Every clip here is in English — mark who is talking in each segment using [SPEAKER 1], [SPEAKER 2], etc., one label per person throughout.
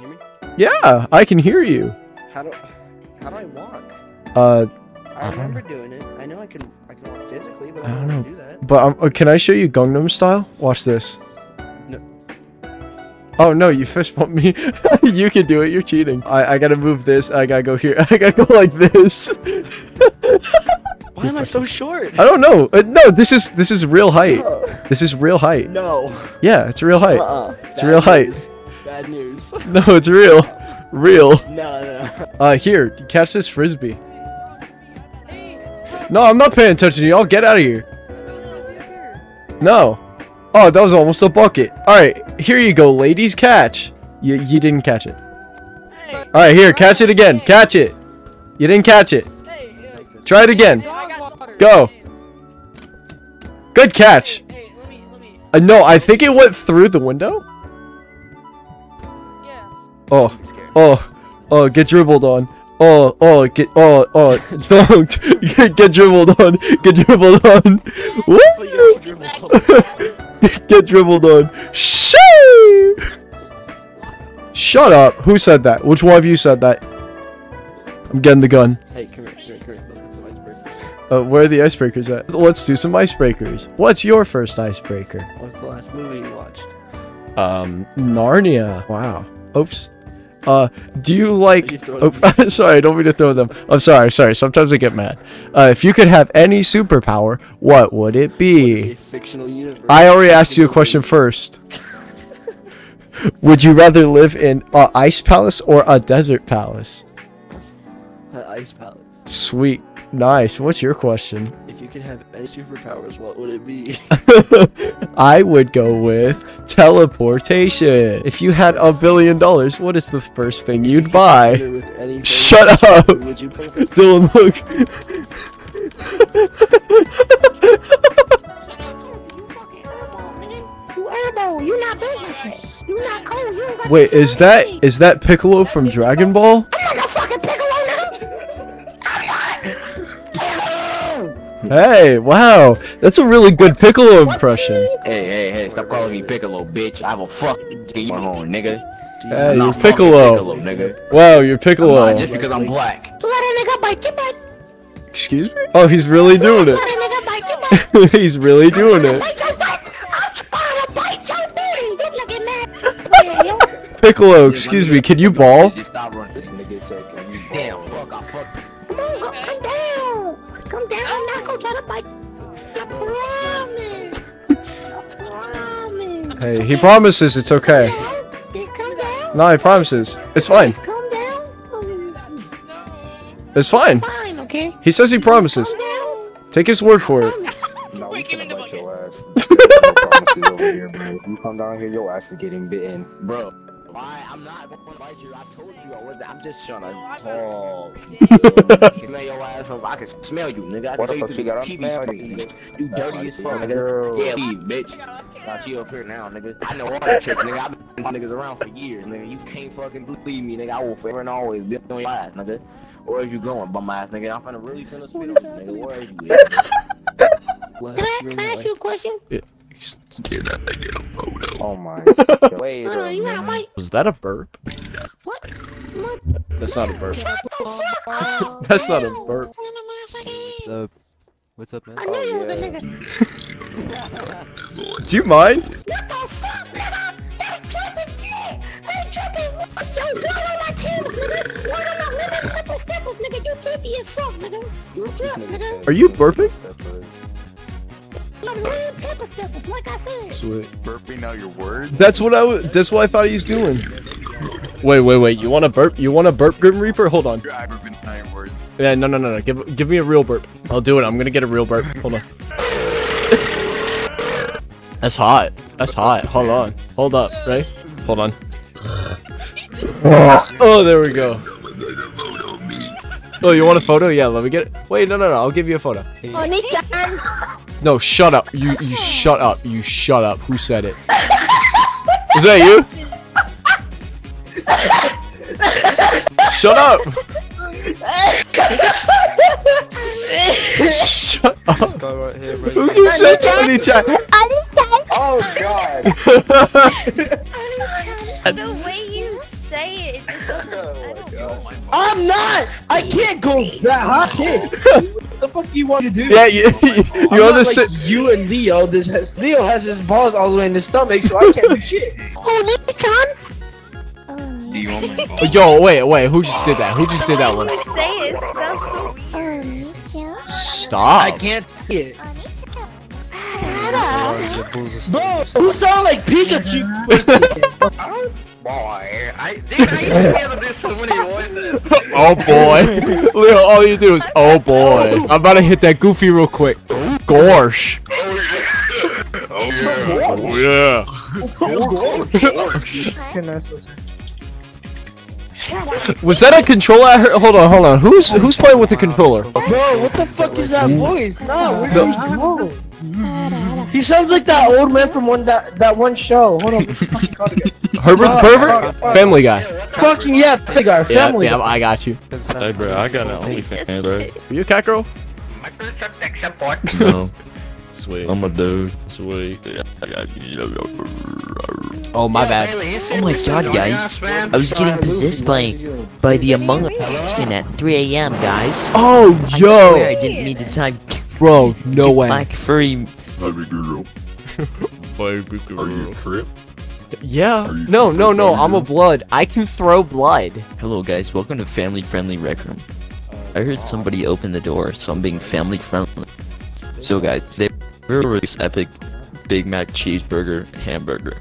[SPEAKER 1] you hear me?
[SPEAKER 2] Yeah, I can hear you.
[SPEAKER 1] How do how do I walk?
[SPEAKER 2] Uh,
[SPEAKER 1] I
[SPEAKER 2] don't
[SPEAKER 1] remember doing it. I know I can I can walk physically, but I
[SPEAKER 2] I
[SPEAKER 1] don't
[SPEAKER 2] don't
[SPEAKER 1] know how to do that.
[SPEAKER 2] but um, uh, can I show you Gangnam Style? Watch this.
[SPEAKER 1] No.
[SPEAKER 2] Oh no, you fist bumped me. you can do it. You're cheating. I I gotta move this. I gotta go here. I gotta go like this.
[SPEAKER 1] Why am I so short?
[SPEAKER 2] I don't know. Uh, no, this is this is real height. This is real height.
[SPEAKER 1] No.
[SPEAKER 2] Yeah, it's real height.
[SPEAKER 1] Uh-uh.
[SPEAKER 2] It's real height.
[SPEAKER 1] Bad news.
[SPEAKER 2] No, it's real. Real.
[SPEAKER 1] no, no.
[SPEAKER 2] Uh, here, catch this frisbee. No, I'm not paying attention to y'all. Get out of here. No. Oh, that was almost a bucket. All right, here you go, ladies. Catch. You you didn't catch it. All right, here, catch it again. Catch it. You didn't catch it. Try it again. Go. Good catch.
[SPEAKER 3] Hey, let me, let me.
[SPEAKER 2] Uh, no, I think it went through the window. Oh, oh, oh, get dribbled on. Oh, oh, get, oh, oh, don't get, get dribbled on. Get dribbled on. Woo!
[SPEAKER 1] You got dribbled.
[SPEAKER 2] get dribbled on. Shoo! Shut up. Who said that? Which one of you said that? I'm getting the gun.
[SPEAKER 1] Hey, come here, come here, come here. Let's get some icebreakers.
[SPEAKER 2] Uh, where are the icebreakers at? Let's do some icebreakers. What's your first icebreaker?
[SPEAKER 1] What's the last movie you watched?
[SPEAKER 2] Um, Narnia. Wow. Oops. Uh, do you like?
[SPEAKER 1] You
[SPEAKER 2] Oh, sorry, I don't mean to throw them. I'm sorry, sorry. Sometimes I get mad. Uh, if you could have any superpower, what would it be?
[SPEAKER 1] fictional universe.
[SPEAKER 2] I already asked you a question first. would you rather live in a ice palace or a desert palace?
[SPEAKER 1] The Ice Palace.
[SPEAKER 2] Sweet, nice. What's your question?
[SPEAKER 1] If you could have any superpowers, what would it be?
[SPEAKER 2] I would go with teleportation. If you had a billion dollars, what is the first thing you'd buy?
[SPEAKER 1] Partner With anything,
[SPEAKER 2] Shut up!
[SPEAKER 1] Would you pick?
[SPEAKER 2] Dylan, look.
[SPEAKER 4] You elbow, you not built like that. You not cold, you don't got
[SPEAKER 2] Wait, is that
[SPEAKER 4] thing.
[SPEAKER 2] is that Piccolo from Dragon Ball? Hey, wow, that's a really good Piccolo impression.
[SPEAKER 5] Hey, hey, hey, stop calling me Piccolo, bitch. I will fuck you on, nigga.
[SPEAKER 2] Hey, you're
[SPEAKER 5] not fucking
[SPEAKER 2] Piccolo.
[SPEAKER 5] Piccolo, nigga.
[SPEAKER 2] Wow, you're
[SPEAKER 5] I'm
[SPEAKER 2] Piccolo.
[SPEAKER 5] not just because I'm black.
[SPEAKER 4] Let a nigga bite your butt.
[SPEAKER 2] Excuse me? Oh, he's really doing
[SPEAKER 4] Let a nigga bite your butt.
[SPEAKER 2] it. he's really doing it.
[SPEAKER 4] Bite your butt. I'm trying to bite your booty. You looking mad? Yeah, yo.
[SPEAKER 2] Piccolo, excuse me, can you ball? Hey, he promises it's okay.
[SPEAKER 4] Just come down.
[SPEAKER 2] No, he promises. It's fine.
[SPEAKER 4] Just come down.
[SPEAKER 2] It's fine.
[SPEAKER 4] Fine, okay?
[SPEAKER 2] He says he promises. Take his word for it.
[SPEAKER 6] No, we
[SPEAKER 3] Wait, give me
[SPEAKER 6] finna
[SPEAKER 3] the
[SPEAKER 6] bite
[SPEAKER 3] bucket.
[SPEAKER 6] your ass. No promises over here, bro. You come down here, your ass is getting bitten.
[SPEAKER 5] Bro, why? I'm not gonna fight you. I told you I wasn't. I'm just trying to talk. Smell your ass from. I can smell you, nigga. I
[SPEAKER 6] What
[SPEAKER 5] tell
[SPEAKER 6] the
[SPEAKER 5] you
[SPEAKER 6] fuck
[SPEAKER 5] through
[SPEAKER 6] you got?
[SPEAKER 5] TV
[SPEAKER 6] Smell
[SPEAKER 5] screen,
[SPEAKER 6] you.
[SPEAKER 5] You dirty as fuck, nigga.
[SPEAKER 6] Girl.
[SPEAKER 5] Yeah, leave, bitch. Now she up here now, nigga. I know all the chicks, nigga. I've been niggas around for years, nigga. You can't fucking believe me, nigga. I will forever and always be on your ass, nigga. Where is you going, bum ass, nigga? I'm finna really finna spit on you, nigga. Where is you at?
[SPEAKER 1] Last
[SPEAKER 4] Can I, can I ask you a question?
[SPEAKER 6] My. Wait
[SPEAKER 4] Hold
[SPEAKER 6] a
[SPEAKER 4] on, you got a
[SPEAKER 6] minute.
[SPEAKER 4] mic?
[SPEAKER 2] Was that a burp?
[SPEAKER 4] What?
[SPEAKER 2] That's not a burp.
[SPEAKER 4] Shut the fuck.
[SPEAKER 2] That's not a burp.
[SPEAKER 4] Hold
[SPEAKER 1] What's
[SPEAKER 4] second.
[SPEAKER 1] up? What's up, man?
[SPEAKER 4] I knew you was a nigga.
[SPEAKER 2] Do you mind?
[SPEAKER 4] What the fuck, nigga? That trip is dead. That trip is Yo, blood on my tooth, nigga. Blood on my lemon pepper steppers, nigga. You creepy as fuck, nigga. You drip, nigga.
[SPEAKER 2] Are you burping?
[SPEAKER 4] You lemon pepper steppers, like I said.
[SPEAKER 2] Sweet.
[SPEAKER 7] burping out your words?
[SPEAKER 2] That's what I was. That's what I thought he's doing. Wait, wait, wait. You want to burp? You want to burp, Grim Reaper? Hold on.
[SPEAKER 7] You're burping out your words.
[SPEAKER 2] Yeah, no, no, no, no. Give, give me a real burp. I'll do it. I'm gonna get a real burp. Hold on. That's hot. That's hot. Hold on. Hold up. Right? Hold on. Oh, there we go. Oh, you want a photo? Yeah, let me get it. Wait, no, no, no. I'll give you a photo.
[SPEAKER 4] Oh, Oni-chan.
[SPEAKER 2] No, shut up. You, you shut up. You shut up. Who said it? Is that you? Shut up. Shut up.
[SPEAKER 1] Guy right here, right
[SPEAKER 2] Who you said oh, Oni-chan?
[SPEAKER 6] Oh god!
[SPEAKER 8] The way you
[SPEAKER 3] say it. It just doesn't. I don't know.
[SPEAKER 8] I'm not. I can't go that hot take. what the fuck do you want to do?
[SPEAKER 2] Yeah, you, you,
[SPEAKER 8] I'm
[SPEAKER 2] you're
[SPEAKER 8] not
[SPEAKER 2] the
[SPEAKER 8] like
[SPEAKER 2] si-
[SPEAKER 8] you and Leo. This has Leo has his balls all the way in his stomach, so I can't do shit.
[SPEAKER 4] Oh, Nikon. Oh,
[SPEAKER 7] Do you want my ball?
[SPEAKER 2] Yo, wait, wait. Who just did that? Who just did that one?
[SPEAKER 3] The way say it, it so weird.
[SPEAKER 4] Oh,
[SPEAKER 8] I can't see it.
[SPEAKER 4] Um, Shut
[SPEAKER 8] Bro, who sound like Pikachu?
[SPEAKER 5] Boy, I think I used to be able to do so many voices.
[SPEAKER 2] Oh boy. Leo, all you do is, oh boy. I'm about to hit that goofy real quick. Gorsh.
[SPEAKER 7] Oh yeah.
[SPEAKER 2] Oh yeah.
[SPEAKER 8] Goodness.
[SPEAKER 2] Was that a controller? I heard, hold on, hold on. Who's who's playing with the controller?
[SPEAKER 8] Bro, what the fuck is that voice? Nah, where did he sounds like that old man from one that that one show. Hold on, what's fucking called again?
[SPEAKER 2] Herbert the pervert? Family guy.
[SPEAKER 8] Fucking yeah, Family Guy.
[SPEAKER 2] Yeah,
[SPEAKER 8] Family.
[SPEAKER 2] yeah,
[SPEAKER 8] Guy.
[SPEAKER 2] I got you.
[SPEAKER 9] Hey, bro, I got an OnlyFans, bro.
[SPEAKER 2] Are you a cat girl?
[SPEAKER 9] No. Sweet. I'm a dude. Sweet.
[SPEAKER 2] Oh my bad.
[SPEAKER 10] Oh my god, guys. I was getting possessed by by the Among Us skin at 3 a.m., guys.
[SPEAKER 2] Oh yo.
[SPEAKER 10] I swear I didn't mean to type
[SPEAKER 2] bro, no way.
[SPEAKER 10] black furry.
[SPEAKER 7] Baby girl.
[SPEAKER 9] Baby
[SPEAKER 7] Are you a crip?
[SPEAKER 2] Yeah. No, no, no.
[SPEAKER 7] Baby
[SPEAKER 2] I'm a blood. I can throw blood.
[SPEAKER 10] Hello, guys. Welcome to Family Friendly Rec Room. I heard somebody open the door, so I'm being family friendly. So, guys, they were this epic Big Mac cheeseburger hamburger.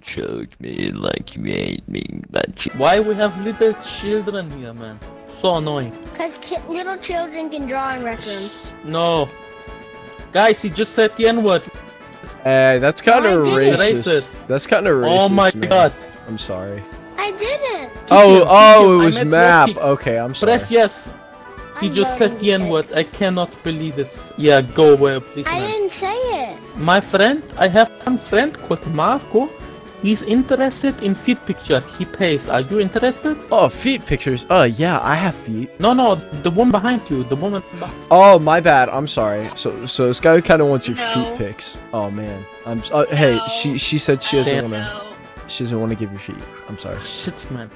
[SPEAKER 10] Choke me like you ate me, but
[SPEAKER 11] Why we have little children here, man? So annoying.
[SPEAKER 4] Because little children can draw in rec rooms.
[SPEAKER 11] No. Guys, he just said the N-word.
[SPEAKER 2] Hey, that's kind of racist.
[SPEAKER 11] Racist.
[SPEAKER 2] That's kind of racist.
[SPEAKER 11] Oh my
[SPEAKER 2] man.
[SPEAKER 11] god.
[SPEAKER 2] I'm sorry.
[SPEAKER 4] I didn't.
[SPEAKER 2] Oh, oh, it was map. Okay, I'm sorry.
[SPEAKER 11] Press yes. He
[SPEAKER 4] I'm
[SPEAKER 11] just said the N-word. I cannot believe it. Yeah, go away, please,
[SPEAKER 4] I
[SPEAKER 11] man.
[SPEAKER 4] didn't say it.
[SPEAKER 11] My friend, I have one friend called Marco. He's interested in feet pictures. He pays. Are you interested?
[SPEAKER 2] Oh, feet pictures. Oh, yeah, I have feet.
[SPEAKER 11] No, no, the one behind you. The woman.
[SPEAKER 2] Oh, my bad. I'm sorry. So, so this guy kind of wants your
[SPEAKER 3] No.
[SPEAKER 2] feet pics. Oh man. I'm. s- Uh, hey, she she said she doesn't wanna. She doesn't want to give you feet. I'm sorry.
[SPEAKER 11] Shit, man.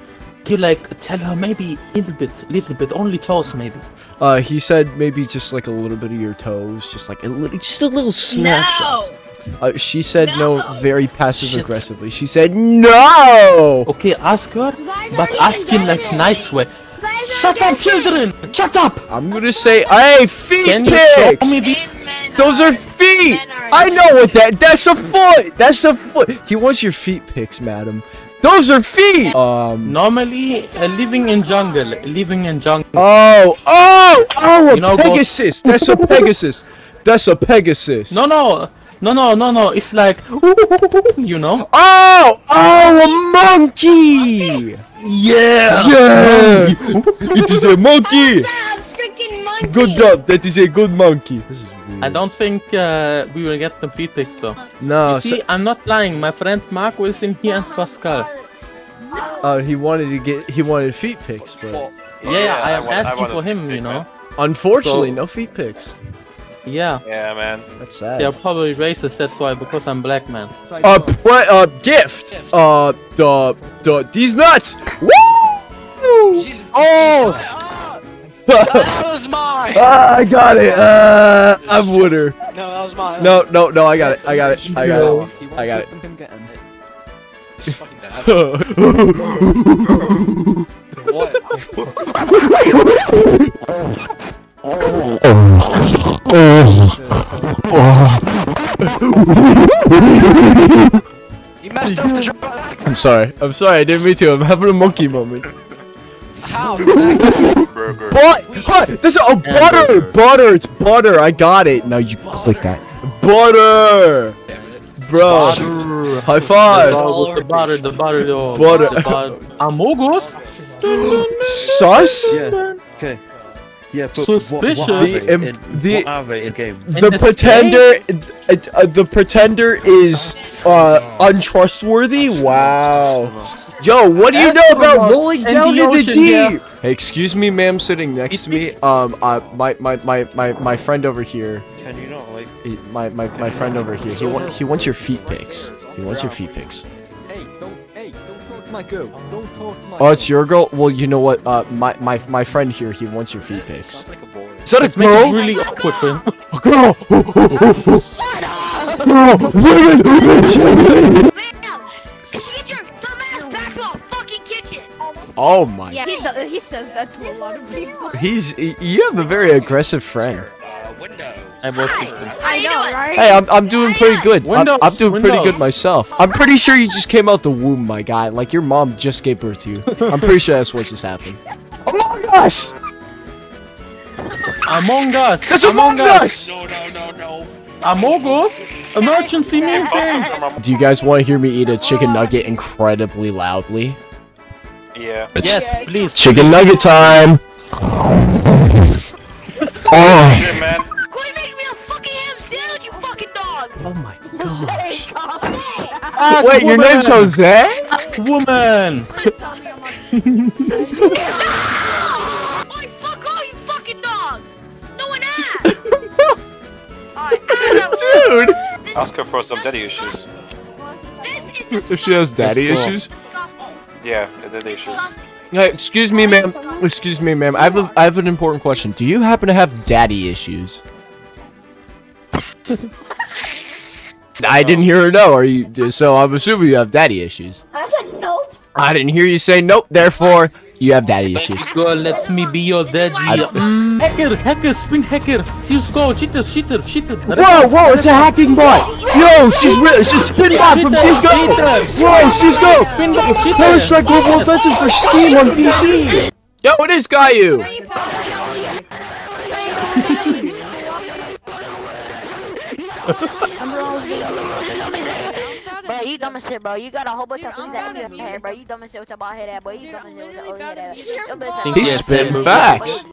[SPEAKER 11] You like tell her maybe little bit, little bit, only toes maybe.
[SPEAKER 2] Uh, he said maybe just like a little bit of your toes, just like a little, just a little snapshot. Uh, she said no, very passive
[SPEAKER 11] Shit.
[SPEAKER 2] aggressively. She said no.
[SPEAKER 11] Okay, ask her, but ask him like
[SPEAKER 4] invested.
[SPEAKER 11] nice way.
[SPEAKER 4] You guys are
[SPEAKER 11] Shut up,
[SPEAKER 4] against it.
[SPEAKER 11] children! Shut up!
[SPEAKER 2] I'm gonna say, hey, feet
[SPEAKER 11] Can you show me this?
[SPEAKER 2] Those are feet. I know what that. That's a foot. That's a foot. He wants your feet pics, madam. Those are feet. Um.
[SPEAKER 11] Normally, uh, living in jungle, living in jungle.
[SPEAKER 2] Oh, oh, oh, a
[SPEAKER 11] You know,
[SPEAKER 2] Pegasus. That's a Pegasus. That's a Pegasus.
[SPEAKER 11] No, no, no, no, no, no. It's like, you know.
[SPEAKER 2] Oh, oh, a monkey.
[SPEAKER 11] Yeah.
[SPEAKER 2] Yeah. it is a monkey.
[SPEAKER 4] Monkey.
[SPEAKER 2] Good job. That is a good monkey. This is weird.
[SPEAKER 11] I don't think uh, we will get the feed pics though.
[SPEAKER 2] No,
[SPEAKER 11] You see, I'm not lying. My friend Mark was in here and Pascal.
[SPEAKER 2] so, uh, he wanted to get. He wanted feet picks, but
[SPEAKER 11] Yeah, yeah, I am
[SPEAKER 12] I I
[SPEAKER 11] asking for him, you know.
[SPEAKER 2] unfortunately,
[SPEAKER 11] So-
[SPEAKER 2] no feet picks.
[SPEAKER 11] Yeah,
[SPEAKER 12] Yeah, man.
[SPEAKER 2] That's sad.
[SPEAKER 11] they're probably racist. That's why, because I'm black man.
[SPEAKER 2] Uh, pre- uh, gift. Uh, the, the, these nuts. Woo! Oh!
[SPEAKER 13] Mine!
[SPEAKER 2] Ah, I got it. Uh, I'm winner.
[SPEAKER 13] No, that was mine.
[SPEAKER 2] No, no, no. I got it. I got it. I got it. I got it.
[SPEAKER 13] Fucking dad. What? You messed up the track.
[SPEAKER 2] I'm sorry. I'm sorry. I didn't mean to. I'm having a monkey moment.
[SPEAKER 13] How?
[SPEAKER 7] Burger.
[SPEAKER 2] But, huh, this is, oh, butter, butter. It's butter. I got it. Now you click that. Butter, bro. High five.
[SPEAKER 11] butter, the butter, the butter, the
[SPEAKER 2] Butter.
[SPEAKER 11] the butter. Amogos?
[SPEAKER 2] Sus.
[SPEAKER 14] Yeah. Okay. Yeah, but
[SPEAKER 11] Suspicious.
[SPEAKER 14] what, what are
[SPEAKER 2] The
[SPEAKER 14] they in,
[SPEAKER 2] the-
[SPEAKER 14] what are they in game?
[SPEAKER 2] The
[SPEAKER 11] the
[SPEAKER 2] pretender, uh, the pretender is uh untrustworthy. Wow. Yo, what do you know about rolling down
[SPEAKER 11] the
[SPEAKER 2] in the
[SPEAKER 11] ocean,
[SPEAKER 2] deep?
[SPEAKER 11] Yeah.
[SPEAKER 2] Hey, excuse me, ma'am, sitting next to me. Um, uh, my, my, my, my, my friend over here.
[SPEAKER 14] Can you not like?
[SPEAKER 2] he- My, my, my friend over here. He, wa- he wants your feet pics. He wants your feet pics.
[SPEAKER 1] Hey, don't, hey, don't talk to my girl. Don't talk to my
[SPEAKER 2] Oh, it's your girl. Well, you know what? Uh, my, my, my friend here. He wants your feet pics.
[SPEAKER 1] Sounds like a boy.
[SPEAKER 2] Is that a
[SPEAKER 11] Let's make it
[SPEAKER 2] girl?
[SPEAKER 11] really awkward for him.
[SPEAKER 2] A girl. Girl. Women.
[SPEAKER 4] Ma'am! Get your dumb ass back to our fucking kitchen!
[SPEAKER 2] Oh my.
[SPEAKER 3] Yeah, he, do- he says that to a lot of people.
[SPEAKER 2] He's. You have a very aggressive friend.
[SPEAKER 11] I was thinking.
[SPEAKER 3] I know, right?
[SPEAKER 2] Hey, I'm, I'm doing pretty good. I'm, I'm doing pretty good myself. I'm pretty sure you just came out the womb, my guy. Like your mom just gave birth to you. I'm pretty sure that's what just happened. Among Us!
[SPEAKER 11] Among Us.
[SPEAKER 2] That's Among Us!
[SPEAKER 7] No, no, no, no.
[SPEAKER 11] Among Us. Emergency meeting.
[SPEAKER 2] Do you guys want to hear me eat a chicken nugget incredibly loudly?
[SPEAKER 7] Yeah.
[SPEAKER 11] Yes, please.
[SPEAKER 2] Chicken nugget time! oh,
[SPEAKER 7] Shit, man.
[SPEAKER 4] Quit making me a fucking ham sandwich, you fucking dog!
[SPEAKER 2] oh my
[SPEAKER 11] Ah,
[SPEAKER 2] Wait, your
[SPEAKER 11] woman.
[SPEAKER 2] name's Jose?
[SPEAKER 11] Woman.
[SPEAKER 4] Oi, fuck off, you fucking dog! No one asked!
[SPEAKER 2] Dude!
[SPEAKER 7] Ask her for some daddy issues.
[SPEAKER 4] This is
[SPEAKER 2] If she has daddy issues?
[SPEAKER 4] Disgusting.
[SPEAKER 7] Yeah, the daddy issues.
[SPEAKER 2] Hey, excuse me, ma'am. Excuse me, ma'am. I have a, I have an important question. Do you happen to have daddy issues? I didn't hear her no. Are you? So I'm assuming you have daddy issues.
[SPEAKER 4] I said nope.
[SPEAKER 2] I didn't hear you say nope. Therefore, you have daddy issues.
[SPEAKER 11] Girl, let me be your daddy. Mm, hacker, hacker, spin hacker. CSGO, cheater, cheater, cheater.
[SPEAKER 2] Whoa, whoa! It's a hacking bot. Yo, she's real. She's spin bot from CS:GO. Whoa, CS:GO.
[SPEAKER 11] Spin bot.
[SPEAKER 2] Counter Strike Global Offensive for Steam on PC. Yo, it is Caillou.
[SPEAKER 4] Bro, you dumb as shit, bro. You got a whole bunch of things that you have to bro. You dumb as shit with your bald head, at, boy. You dumb as shit with your old head. Your ass-
[SPEAKER 2] He's spitting facts.